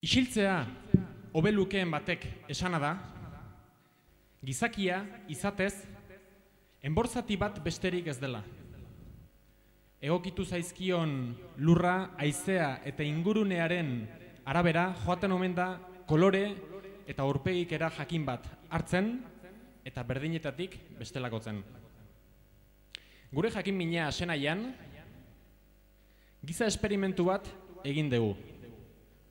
Isiltzea, hobelukeen batek esana da, gizakia izatez, enborzati bat besterik ez dela. Egokitu zaizkion lurra, haizea eta ingurunearen arabera joaten omen da kolore eta aurpegikera jakin bat hartzen eta berdinetatik bestelakotzen. Gure jakin mina asenaian, giza esperimentu bat egin dugu.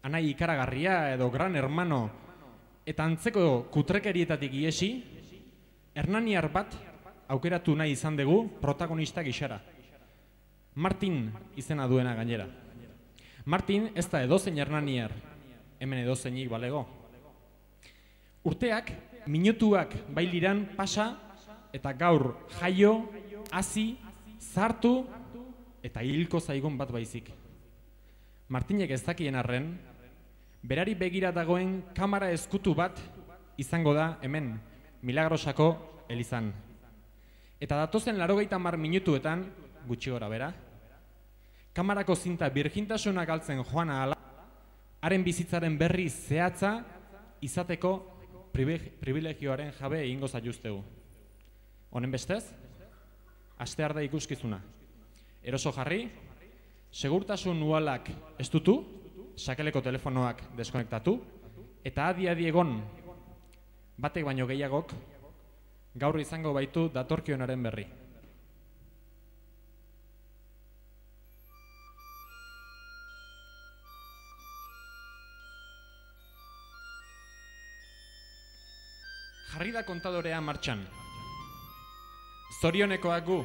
Anai ikaragarria edo gran hermano eta antzeko kutrekerietatik iesi, Hernaniar bat aukeratu nahi izan dugu protagonista gixara. Martin izena duena gainera. Martin ez da edozein Hernaniar, hemen edozeinik balego. Urteak, minutuak bailiran pasa eta gaur jaio, hasi, zartu eta hilko zaigun bat baizik. Martinek ez dakien arren, berari begira dagoen kamera eskutu bat izango da hemen, milagrosako elizan. Eta datozen larogeita mar minutuetan, gutxi gora bera, kamarako zinta birgintasuna galtzen joana ala, haren bizitzaren berri zehatza izateko privilegioaren jabe egingo zaituztegu. Honen bestez, aste da ikuskizuna. Eroso jarri, segurtasun nualak estutu, sakeleko telefonoak deskonektatu, eta adi-adi egon batek baino gehiagok gaur izango baitu datorkionaren berri. Jarri da kontadorea martxan. Zorionekoak gu.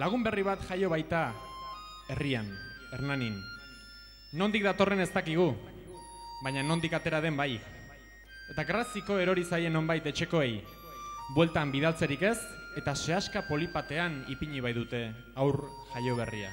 Lagun berri bat jaio baita herrian, hernanin. Nondik datorren ez dakigu, baina nondik atera den bai. Eta graziko erori zaien nonbait etxekoei. Bueltan bidaltzerik ez, eta sehaska polipatean ipini bai dute aur jaio berria.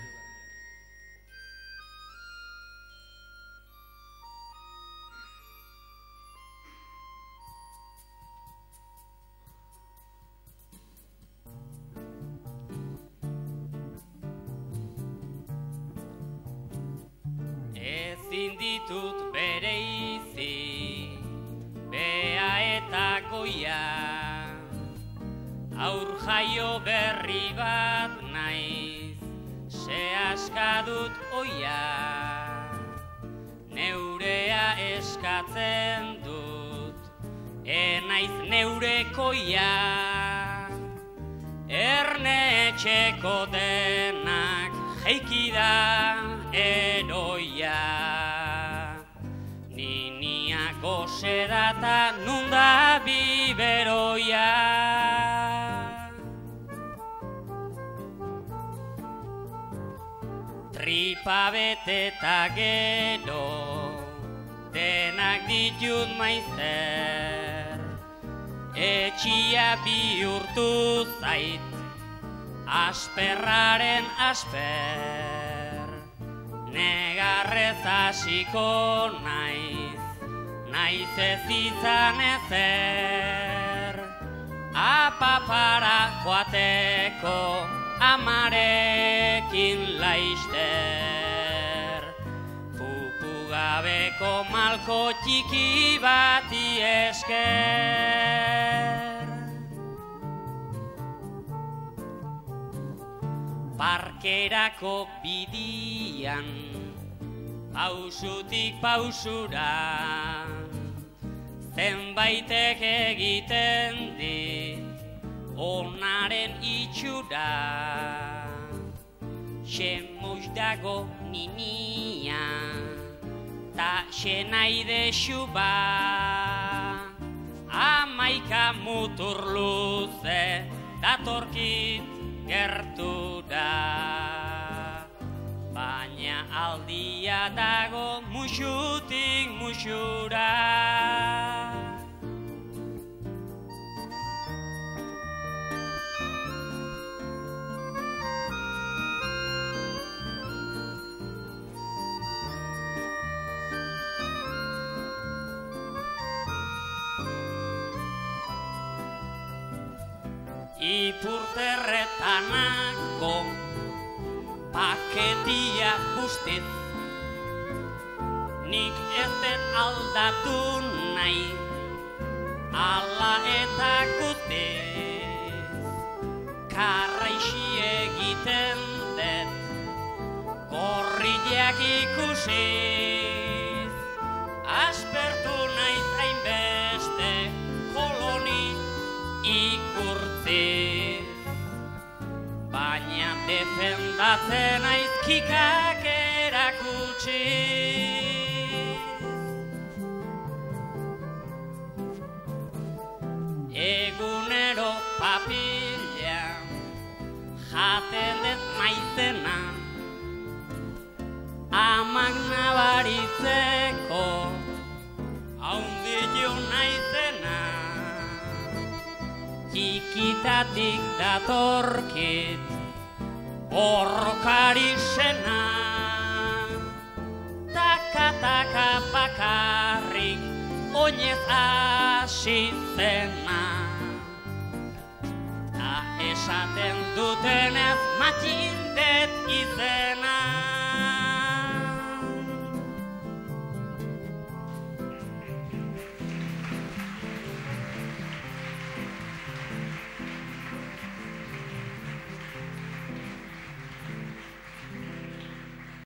Ezin ditut bere izi, bea eta goia, aur jaio berri bat naiz, se askadut oia, neurea eskatzen dut, enaiz neurekoia, erne etxeko denak jeikida eroia. Ninia gose data nunda biberoia. Tripa bete eta gero denak ditut maizter. Etxia bihurtu zait asperraren asper Negarrez hasiko naiz, naiz ez izan ezer. Apapara joateko amarekin laister Pupu gabeko malko txiki bati esker Parkerako bidian Pausutik pausura Zenbaitek egiten dit Onaren itxura. Xemoz dago ninia Ta xenaide xuba. Amaika mutur luze Datorkit gertu da. Baina aldia dago musutik musura Ipurterretanako paketia bustiz nik ez den aldatu nahi, ala eta guztiz, karraixi egiten dut, gorriak ikusiz, defendatzen naiz kikak erakutsi. Egunero papila jaten dut maizena Amak nabaritzeko haunditu naizena Txikitatik datorkit borrokari sena Taka-taka bakarrik oinez hasi zena. Ta esaten dutenez matxindet izena